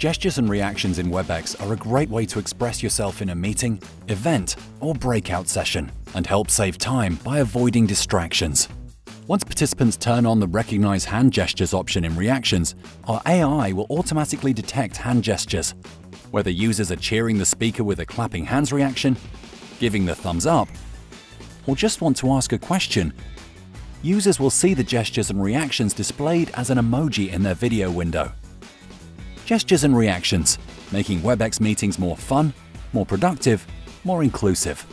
Gestures and reactions in Webex are a great way to express yourself in a meeting, event, or breakout session, and help save time by avoiding distractions. Once participants turn on the Recognize Hand Gestures option in Reactions, our AI will automatically detect hand gestures. Whether users are cheering the speaker with a clapping hands reaction, giving the thumbs up, or just want to ask a question, users will see the gestures and reactions displayed as an emoji in their video window. Gestures and reactions, making Webex meetings more fun, more productive, more inclusive.